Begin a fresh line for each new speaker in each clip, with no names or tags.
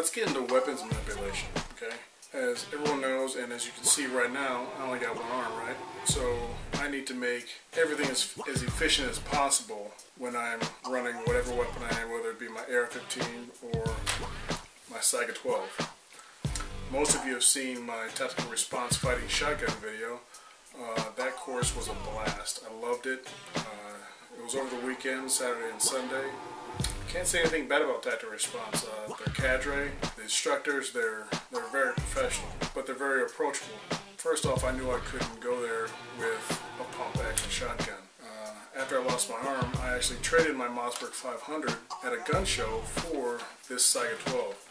let's get into weapons manipulation, okay? As everyone knows, and as you can see right now, I only got one arm, right? So I need to make everything as, as efficient as possible when I'm running whatever weapon I am, whether it be my AR-15 or my Saiga 12. Most of you have seen my tactical response fighting shotgun video. Uh, that course was a blast. I loved it. Uh, it was over the weekend, Saturday and Sunday. Can't say anything bad about Tactical Response. Uh, their cadre, the instructors, they're they're very professional, but they're very approachable. First off, I knew I couldn't go there with a pump action shotgun. Uh, after I lost my arm, I actually traded my Mossberg 500 at a gun show for this Saiga 12.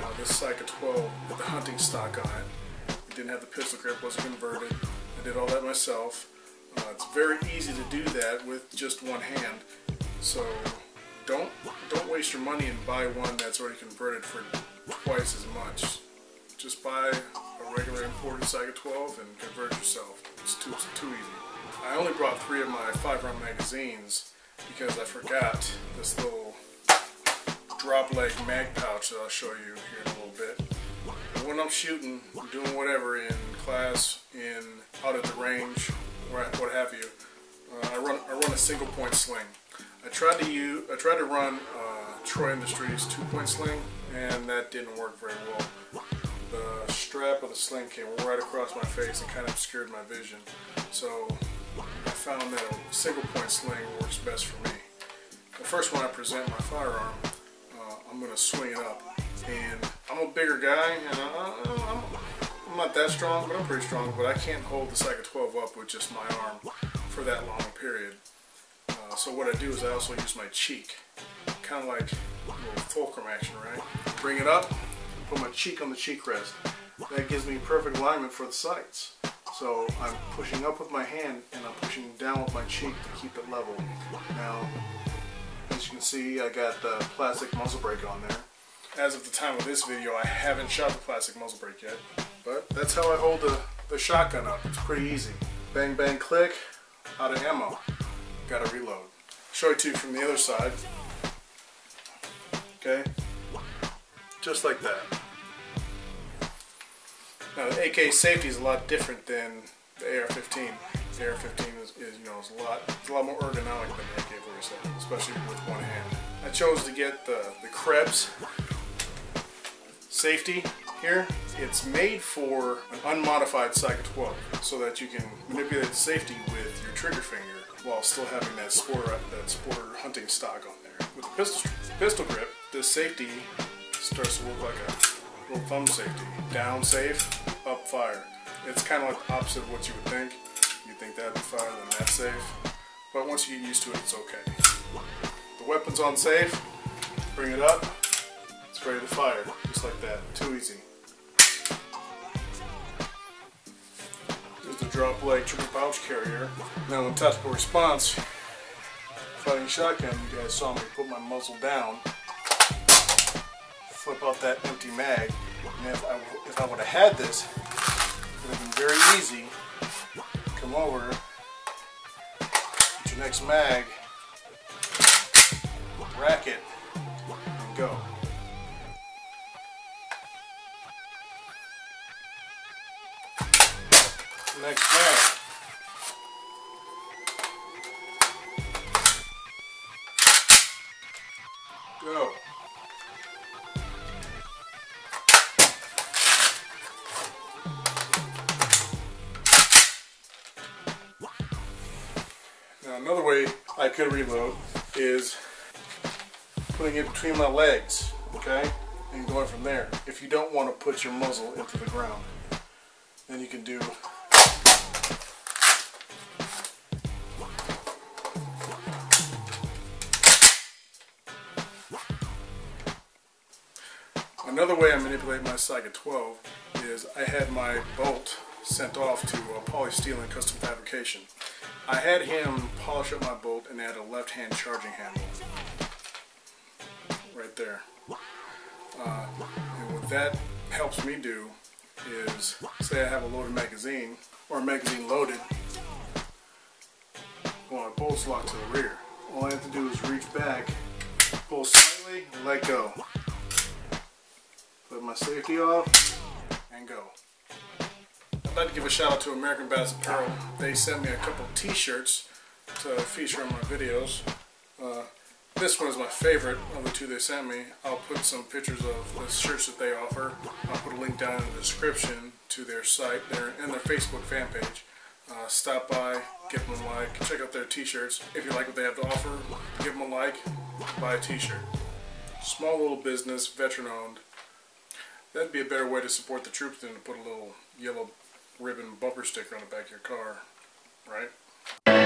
Now this Saiga 12 had the hunting stock on it. It didn't have the pistol grip, wasn't converted. I did all that myself. Uh, it's very easy to do that with just one hand. So don't don't waste your money and buy one that's already converted for twice as much. Just buy a regular imported Saiga 12 and convert yourself. It's too, it's too easy. I only brought three of my five round magazines because I forgot this little drop leg mag pouch that I'll show you here in a little bit. When I'm shooting, doing whatever in class, in out at the range, what have you, uh, I run I run a single point sling. I tried to use, I tried to run uh, Troy Industries two-point sling, and that didn't work very well. The strap of the sling came right across my face and kind of obscured my vision. So I found that a single-point sling works best for me. The first one I present my firearm, uh, I'm going to swing it up. And I'm a bigger guy, and I, I'm, I'm not that strong, but I'm pretty strong, but I can't hold the Saiga 12 up with just my arm for that long period. Uh, so what I do is I also use my cheek, kind of like fulcrum action, right? Bring it up, put my cheek on the cheek rest. That gives me perfect alignment for the sights. So I'm pushing up with my hand and I'm pushing down with my cheek to keep it level. Now, as you can see, I got the plastic muzzle brake on there. As of the time of this video, I haven't shot the plastic muzzle brake yet, but that's how I hold the, the shotgun up. It's pretty easy. Bang, bang, click, out of ammo got to reload. Show it to you from the other side. Okay, just like that. Now the AK safety is a lot different than the AR-15. The AR-15 is, is, you know, is a lot, it's a lot more ergonomic than the AK-47, especially with one hand. I chose to get the the Krebs safety here. It's made for an unmodified Saiga 12, so that you can manipulate the safety with your trigger finger while still having that sporter that sporter hunting stock on there. With the pistol pistol grip, this safety starts to look like a little thumb safety. Down safe, up fire. It's kind of like the opposite of what you would think. You'd think that'd be fire, then that's safe. But once you get used to it, it's okay. The weapon's on safe. Bring it up. It's ready to fire, just like that. Too easy. Drop leg triple pouch carrier. Now in tactical response, fighting shotgun, you guys saw me put my muzzle down, flip out that empty mag, and if I, if I would have had this, it would have been very easy. Come over, get your next mag, rack it, next match. Go. Now another way I could reload is putting it between my legs, okay? And going from there. If you don't want to put your muzzle into the ground, then you can do Another way I manipulate my Saiga 12 is I had my bolt sent off to uh, Pauly Steel and Custom Fabrication. I had him polish up my bolt and add a left-hand charging handle. Right there. Uh, and what that helps me do is, say I have a loaded magazine, or a magazine loaded, well my bolt's locked to the rear. All I have to do is reach back, pull slightly, and let go. My safety off, and go. I'd like to give a shout out to American Badass Apparel. They sent me a couple t-shirts to feature on my videos. Uh, this one is my favorite of the two they sent me. I'll put some pictures of the shirts that they offer. I'll put a link down in the description to their site their, and their Facebook fan page. Uh, stop by, give them a like, check out their t-shirts. If you like what they have to offer, give them a like, buy a t-shirt. Small little business, veteran owned. That'd be a better way to support the troops than to put a little yellow ribbon bumper sticker on the back of your car, right?